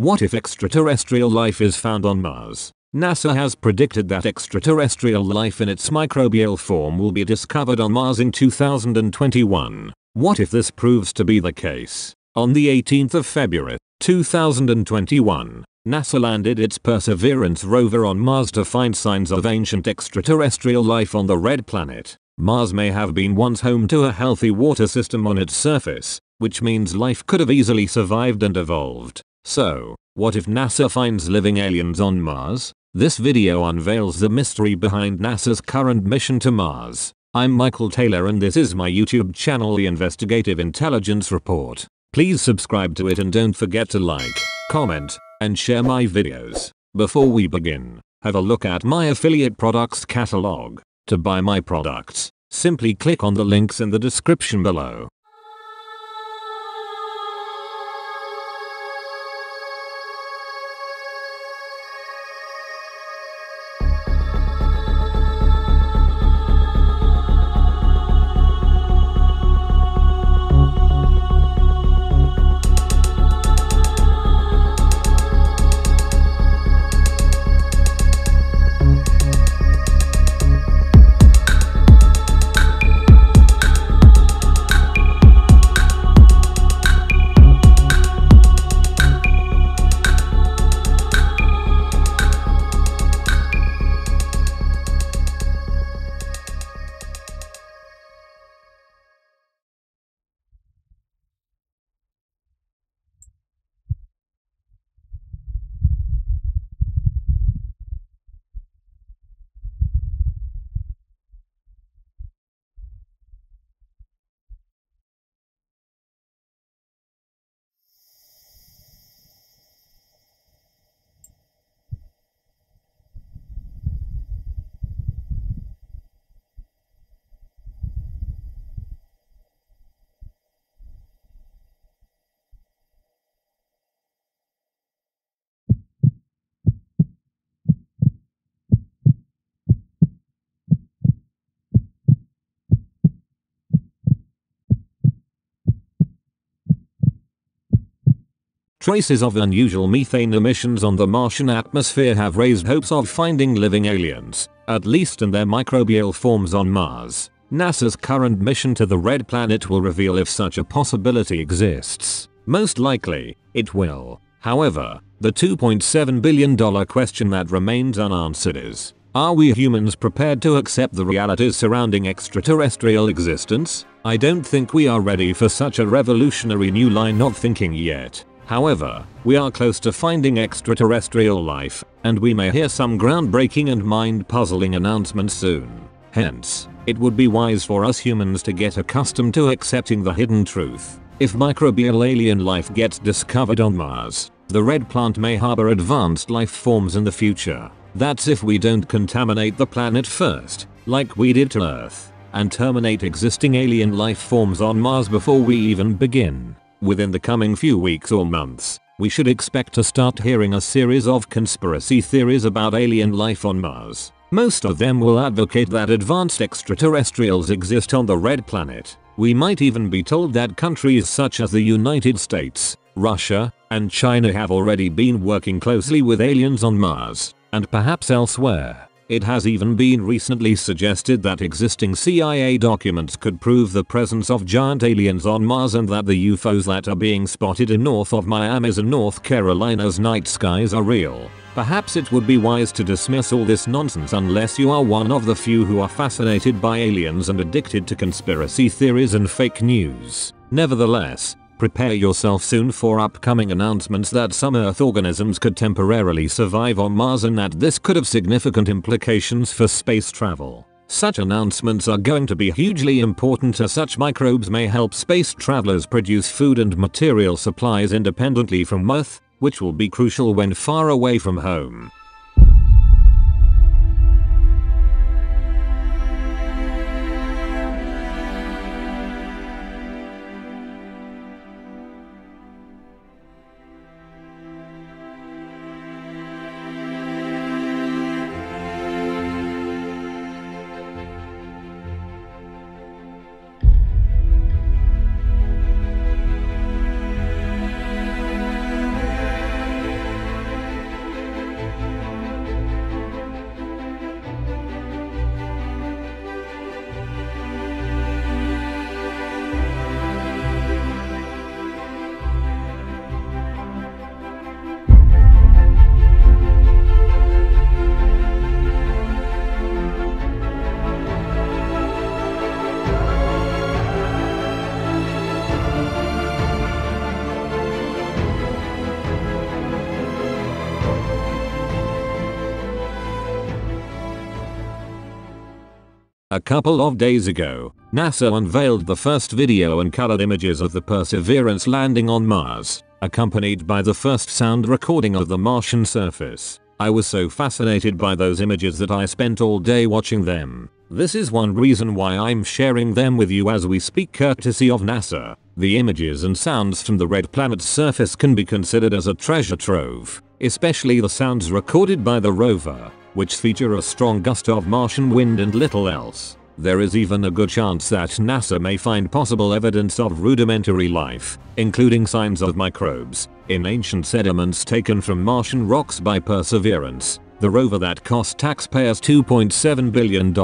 What if extraterrestrial life is found on Mars? NASA has predicted that extraterrestrial life in its microbial form will be discovered on Mars in 2021. What if this proves to be the case? On the 18th of February, 2021, NASA landed its Perseverance rover on Mars to find signs of ancient extraterrestrial life on the red planet. Mars may have been once home to a healthy water system on its surface, which means life could have easily survived and evolved. So, what if NASA finds living aliens on Mars? This video unveils the mystery behind NASA's current mission to Mars. I'm Michael Taylor and this is my YouTube channel The Investigative Intelligence Report. Please subscribe to it and don't forget to like, comment, and share my videos. Before we begin, have a look at my affiliate products catalog. To buy my products, simply click on the links in the description below. Traces of unusual methane emissions on the Martian atmosphere have raised hopes of finding living aliens, at least in their microbial forms on Mars. NASA's current mission to the red planet will reveal if such a possibility exists. Most likely, it will. However, the $2.7 billion question that remains unanswered is, are we humans prepared to accept the realities surrounding extraterrestrial existence? I don't think we are ready for such a revolutionary new line of thinking yet. However, we are close to finding extraterrestrial life, and we may hear some groundbreaking and mind-puzzling announcements soon. Hence, it would be wise for us humans to get accustomed to accepting the hidden truth. If microbial alien life gets discovered on Mars, the red plant may harbor advanced life forms in the future. That's if we don't contaminate the planet first, like we did to Earth, and terminate existing alien life forms on Mars before we even begin. Within the coming few weeks or months, we should expect to start hearing a series of conspiracy theories about alien life on Mars. Most of them will advocate that advanced extraterrestrials exist on the red planet. We might even be told that countries such as the United States, Russia, and China have already been working closely with aliens on Mars, and perhaps elsewhere. It has even been recently suggested that existing CIA documents could prove the presence of giant aliens on Mars and that the UFOs that are being spotted in north of Miami's and North Carolina's night skies are real. Perhaps it would be wise to dismiss all this nonsense unless you are one of the few who are fascinated by aliens and addicted to conspiracy theories and fake news. Nevertheless, Prepare yourself soon for upcoming announcements that some Earth organisms could temporarily survive on Mars and that this could have significant implications for space travel. Such announcements are going to be hugely important as such microbes may help space travelers produce food and material supplies independently from Earth, which will be crucial when far away from home. A couple of days ago, NASA unveiled the first video and colored images of the Perseverance landing on Mars, accompanied by the first sound recording of the Martian surface. I was so fascinated by those images that I spent all day watching them. This is one reason why I'm sharing them with you as we speak courtesy of NASA. The images and sounds from the red planet's surface can be considered as a treasure trove, especially the sounds recorded by the rover which feature a strong gust of Martian wind and little else. There is even a good chance that NASA may find possible evidence of rudimentary life, including signs of microbes, in ancient sediments taken from Martian rocks by Perseverance, the rover that cost taxpayers $2.7 billion.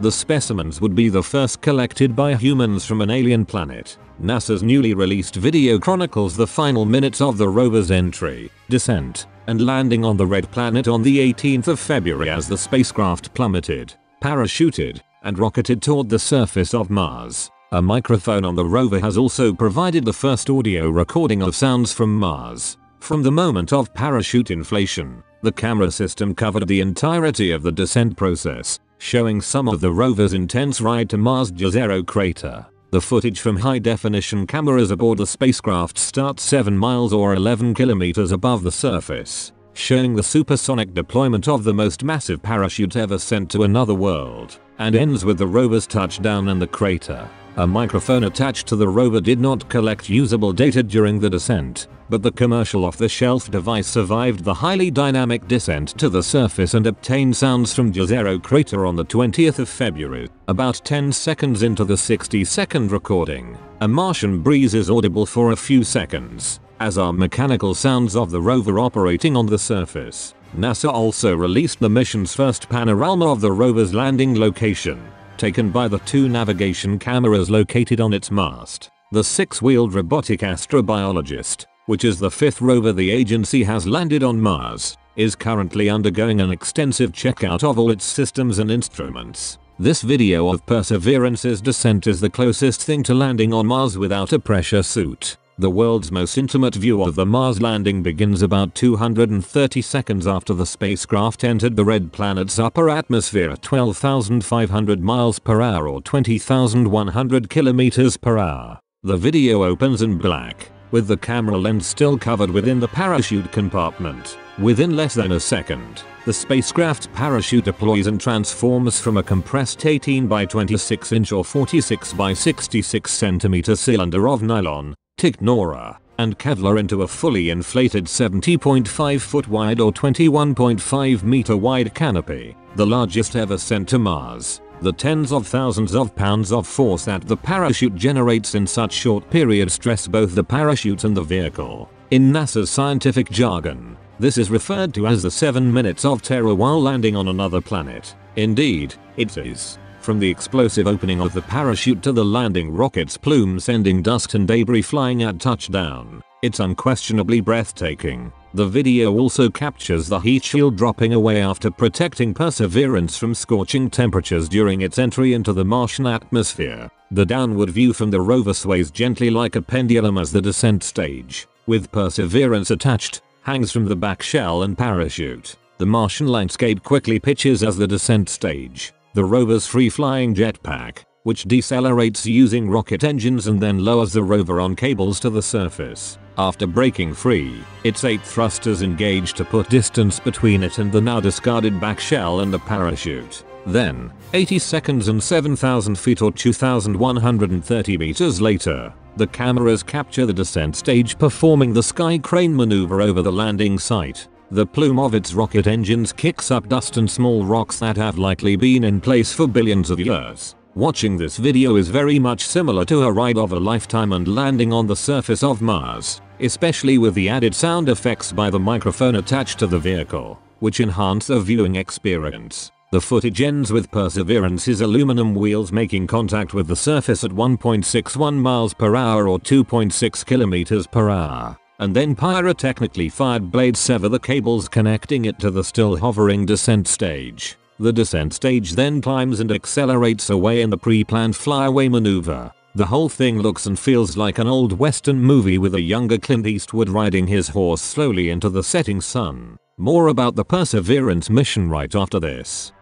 The specimens would be the first collected by humans from an alien planet. NASA's newly released video chronicles the final minutes of the rover's entry, descent, and landing on the red planet on the 18th of February as the spacecraft plummeted, parachuted, and rocketed toward the surface of Mars. A microphone on the rover has also provided the first audio recording of sounds from Mars. From the moment of parachute inflation, the camera system covered the entirety of the descent process, showing some of the rover's intense ride to Mars' Jezero crater. The footage from high-definition cameras aboard the spacecraft starts 7 miles or 11 kilometers above the surface, showing the supersonic deployment of the most massive parachute ever sent to another world, and ends with the rover's touchdown in the crater. A microphone attached to the rover did not collect usable data during the descent, but the commercial off-the-shelf device survived the highly dynamic descent to the surface and obtained sounds from Jezero crater on the 20th of February. About 10 seconds into the 60 second recording, a Martian breeze is audible for a few seconds, as are mechanical sounds of the rover operating on the surface. NASA also released the mission's first panorama of the rover's landing location, taken by the two navigation cameras located on its mast. The six-wheeled robotic astrobiologist, which is the fifth rover the agency has landed on Mars, is currently undergoing an extensive checkout of all its systems and instruments. This video of Perseverance's descent is the closest thing to landing on Mars without a pressure suit. The world's most intimate view of the Mars landing begins about 230 seconds after the spacecraft entered the red planet's upper atmosphere at 12,500 miles per hour or 20,100 kilometers per hour. The video opens in black, with the camera lens still covered within the parachute compartment. Within less than a second, the spacecraft's parachute deploys and transforms from a compressed 18 by 26 inch or 46 by 66 centimeter cylinder of nylon Technora, and Kevlar into a fully inflated 70.5 foot wide or 21.5 meter wide canopy, the largest ever sent to Mars. The tens of thousands of pounds of force that the parachute generates in such short period stress both the parachute and the vehicle. In NASA's scientific jargon, this is referred to as the 7 minutes of terror while landing on another planet. Indeed, it is. From the explosive opening of the parachute to the landing rocket's plume sending dust and debris flying at touchdown, it's unquestionably breathtaking. The video also captures the heat shield dropping away after protecting Perseverance from scorching temperatures during its entry into the Martian atmosphere. The downward view from the rover sways gently like a pendulum as the descent stage, with Perseverance attached, hangs from the back shell and parachute. The Martian landscape quickly pitches as the descent stage, the rover's free-flying jetpack, which decelerates using rocket engines and then lowers the rover on cables to the surface. After breaking free, its eight thrusters engage to put distance between it and the now discarded back shell and the parachute. Then, 80 seconds and 7,000 feet or 2,130 meters later, the cameras capture the descent stage performing the sky crane maneuver over the landing site. The plume of its rocket engines kicks up dust and small rocks that have likely been in place for billions of years. Watching this video is very much similar to a ride of a lifetime and landing on the surface of Mars, especially with the added sound effects by the microphone attached to the vehicle, which enhance the viewing experience. The footage ends with Perseverance's aluminum wheels making contact with the surface at 1.61 miles per hour or 2.6 kilometers per hour and then pyrotechnically fired blades sever the cables connecting it to the still hovering descent stage. The descent stage then climbs and accelerates away in the pre-planned flyaway maneuver. The whole thing looks and feels like an old western movie with a younger Clint Eastwood riding his horse slowly into the setting sun. More about the Perseverance mission right after this.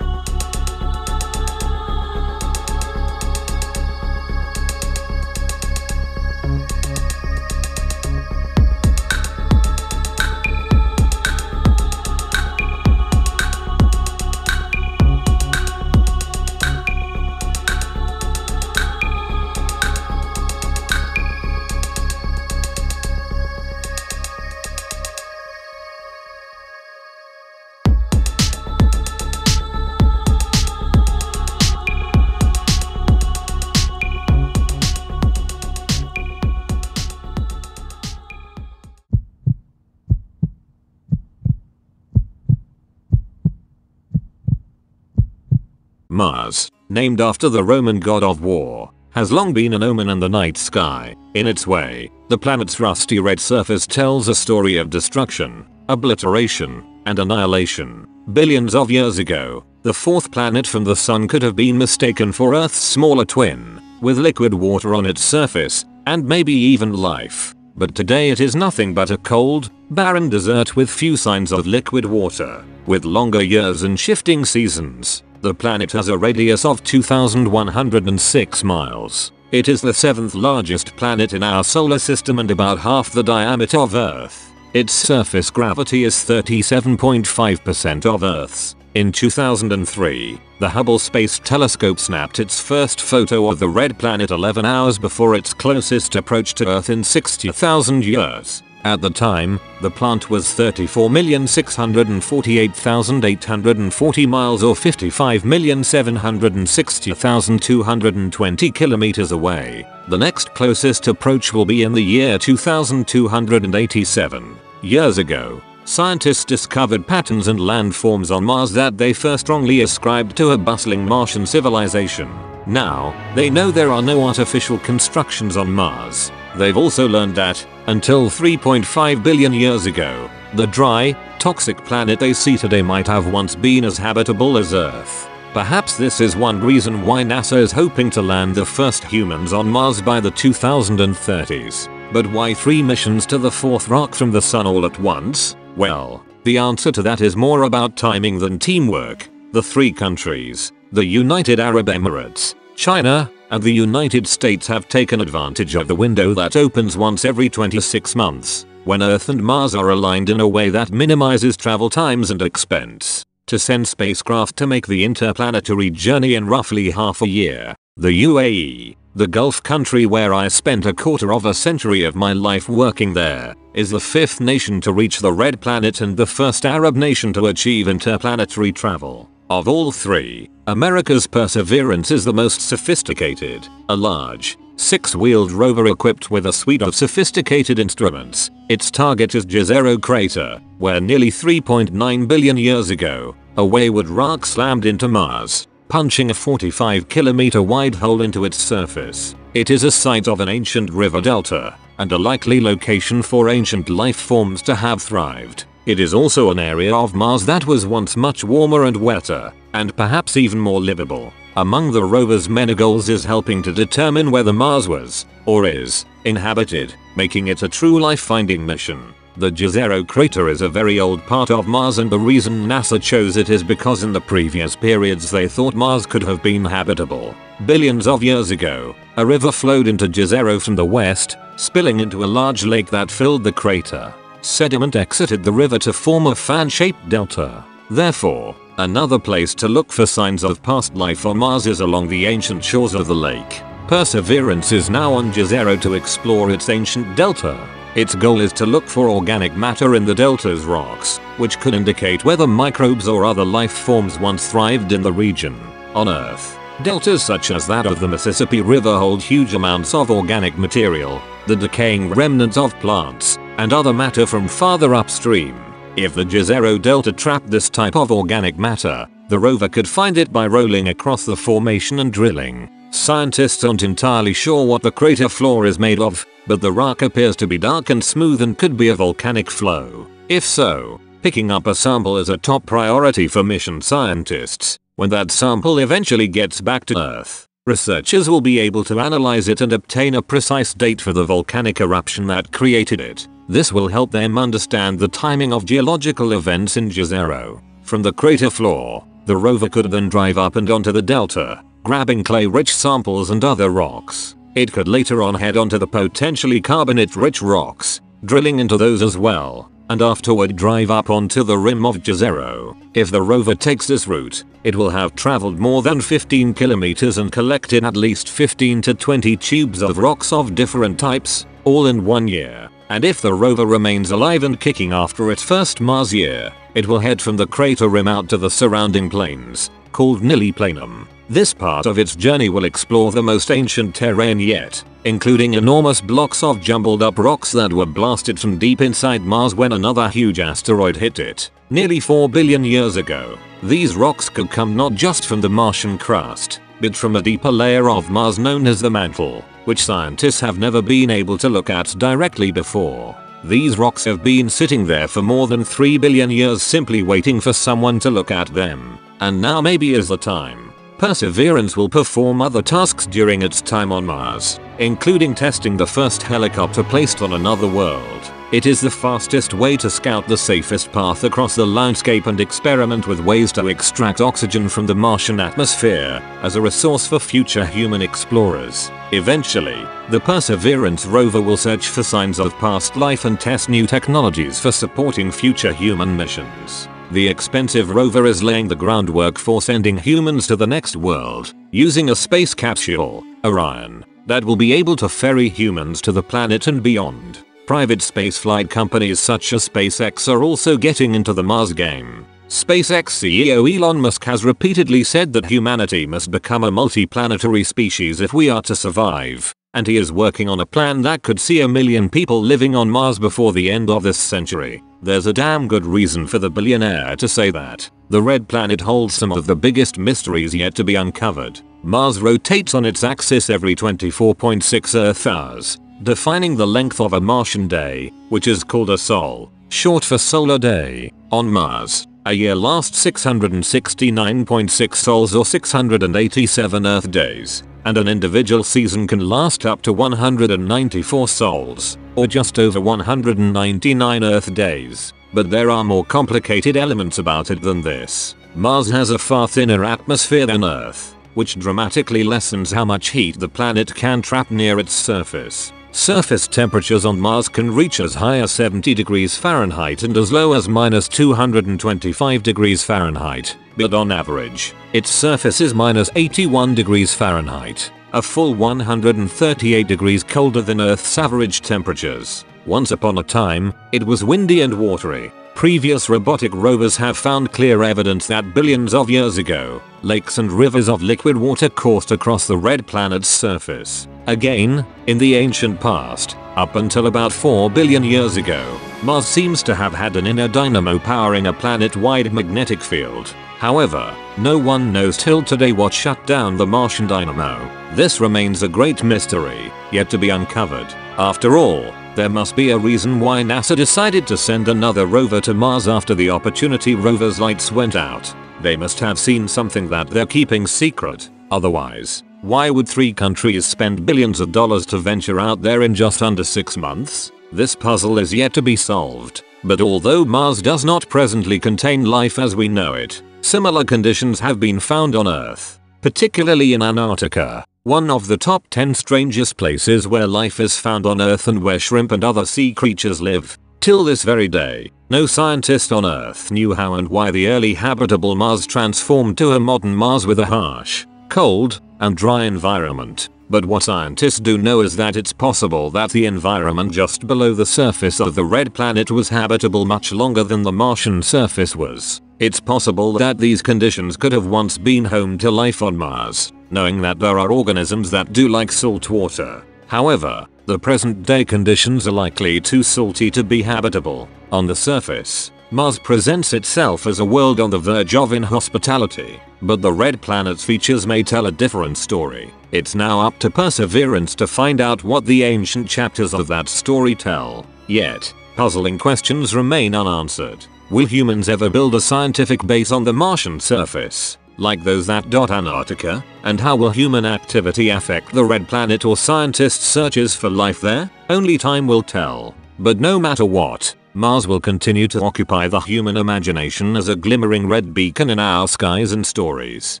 Mars, named after the Roman god of war, has long been an omen in the night sky. In its way, the planet's rusty red surface tells a story of destruction, obliteration, and annihilation. Billions of years ago, the fourth planet from the sun could have been mistaken for Earth's smaller twin, with liquid water on its surface, and maybe even life. But today it is nothing but a cold, barren desert with few signs of liquid water. With longer years and shifting seasons, the planet has a radius of 2106 miles. It is the seventh largest planet in our solar system and about half the diameter of Earth. Its surface gravity is 37.5% of Earth's. In 2003, the Hubble Space Telescope snapped its first photo of the red planet 11 hours before its closest approach to Earth in 60,000 years. At the time, the plant was 34,648,840 miles or 55,760,220 kilometers away. The next closest approach will be in the year 2287. Years ago, scientists discovered patterns and landforms on Mars that they first wrongly ascribed to a bustling Martian civilization. Now, they know there are no artificial constructions on Mars. They've also learned that, until 3.5 billion years ago, the dry, toxic planet they see today might have once been as habitable as Earth. Perhaps this is one reason why NASA is hoping to land the first humans on Mars by the 2030s. But why three missions to the fourth rock from the sun all at once? Well, the answer to that is more about timing than teamwork. The three countries, the United Arab Emirates, China, and the United States have taken advantage of the window that opens once every 26 months, when Earth and Mars are aligned in a way that minimizes travel times and expense, to send spacecraft to make the interplanetary journey in roughly half a year. The UAE, the Gulf country where I spent a quarter of a century of my life working there, is the fifth nation to reach the red planet and the first Arab nation to achieve interplanetary travel. Of all three, America's Perseverance is the most sophisticated, a large, six-wheeled rover equipped with a suite of sophisticated instruments. Its target is Jezero crater, where nearly 3.9 billion years ago, a wayward rock slammed into Mars, punching a 45 kilometer wide hole into its surface. It is a site of an ancient river delta, and a likely location for ancient life forms to have thrived. It is also an area of Mars that was once much warmer and wetter, and perhaps even more livable. Among the rover's many goals is helping to determine whether Mars was, or is, inhabited, making it a true life-finding mission. The Jezero crater is a very old part of Mars and the reason NASA chose it is because in the previous periods they thought Mars could have been habitable. Billions of years ago, a river flowed into Jezero from the west, spilling into a large lake that filled the crater. Sediment exited the river to form a fan-shaped delta. Therefore, another place to look for signs of past life on Mars is along the ancient shores of the lake. Perseverance is now on Jezero to explore its ancient delta. Its goal is to look for organic matter in the delta's rocks, which could indicate whether microbes or other life forms once thrived in the region. On Earth, deltas such as that of the Mississippi River hold huge amounts of organic material, the decaying remnants of plants, and other matter from farther upstream. If the Jezero Delta trapped this type of organic matter, the rover could find it by rolling across the formation and drilling. Scientists aren't entirely sure what the crater floor is made of, but the rock appears to be dark and smooth and could be a volcanic flow. If so, picking up a sample is a top priority for mission scientists. When that sample eventually gets back to Earth, researchers will be able to analyze it and obtain a precise date for the volcanic eruption that created it. This will help them understand the timing of geological events in Jezero. From the crater floor, the rover could then drive up and onto the delta, grabbing clay-rich samples and other rocks. It could later on head onto the potentially carbonate-rich rocks, drilling into those as well, and afterward drive up onto the rim of Jezero. If the rover takes this route, it will have traveled more than 15 kilometers and collected at least 15 to 20 tubes of rocks of different types, all in one year. And if the rover remains alive and kicking after its first Mars year, it will head from the crater rim out to the surrounding plains, called Nili Planum. This part of its journey will explore the most ancient terrain yet, including enormous blocks of jumbled up rocks that were blasted from deep inside Mars when another huge asteroid hit it. Nearly 4 billion years ago, These rocks could come not just from the Martian crust, but from a deeper layer of Mars known as the mantle, which scientists have never been able to look at directly before. These rocks have been sitting there for more than 3 billion years simply waiting for someone to look at them. And now maybe is the time. Perseverance will perform other tasks during its time on Mars, including testing the first helicopter placed on another world. It is the fastest way to scout the safest path across the landscape and experiment with ways to extract oxygen from the Martian atmosphere as a resource for future human explorers. Eventually, the Perseverance rover will search for signs of past life and test new technologies for supporting future human missions. The expensive rover is laying the groundwork for sending humans to the next world, using a space capsule, Orion, that will be able to ferry humans to the planet and beyond. Private spaceflight companies such as SpaceX are also getting into the Mars game. SpaceX CEO Elon Musk has repeatedly said that humanity must become a multi-planetary species if we are to survive, and he is working on a plan that could see a million people living on Mars before the end of this century. There's a damn good reason for the billionaire to say that. The red planet holds some of the biggest mysteries yet to be uncovered. Mars rotates on its axis every 24.6 Earth hours, defining the length of a Martian day, which is called a sol, short for solar day, on Mars. A year lasts 669.6 sols or 687 Earth days, and an individual season can last up to 194 sols, or just over 199 Earth days. But there are more complicated elements about it than this. Mars has a far thinner atmosphere than Earth, which dramatically lessens how much heat the planet can trap near its surface. Surface temperatures on Mars can reach as high as 70 degrees Fahrenheit and as low as minus 225 degrees Fahrenheit, but on average, its surface is minus 81 degrees Fahrenheit, a full 138 degrees colder than Earth's average temperatures. Once upon a time, it was windy and watery, Previous robotic rovers have found clear evidence that billions of years ago, lakes and rivers of liquid water coursed across the red planet's surface. Again, in the ancient past, up until about 4 billion years ago, Mars seems to have had an inner dynamo powering a planet-wide magnetic field. However, no one knows till today what shut down the Martian dynamo. This remains a great mystery, yet to be uncovered. After all, there must be a reason why NASA decided to send another rover to Mars after the Opportunity rover's lights went out. They must have seen something that they're keeping secret. Otherwise, why would three countries spend billions of dollars to venture out there in just under 6 months? This puzzle is yet to be solved. But although Mars does not presently contain life as we know it, similar conditions have been found on Earth, particularly in Antarctica. One of the top 10 strangest places where life is found on Earth and where shrimp and other sea creatures live. Till this very day, no scientist on Earth knew how and why the early habitable Mars transformed to a modern Mars with a harsh, cold, and dry environment. But what scientists do know is that it's possible that the environment just below the surface of the red planet was habitable much longer than the Martian surface was. It's possible that these conditions could have once been home to life on Mars knowing that there are organisms that do like salt water. However, the present day conditions are likely too salty to be habitable. On the surface, Mars presents itself as a world on the verge of inhospitality, but the red planet's features may tell a different story. It's now up to Perseverance to find out what the ancient chapters of that story tell. Yet, puzzling questions remain unanswered. Will humans ever build a scientific base on the Martian surface? Like those at dot Antarctica? And how will human activity affect the red planet or scientists' searches for life there? Only time will tell. But no matter what, Mars will continue to occupy the human imagination as a glimmering red beacon in our skies and stories.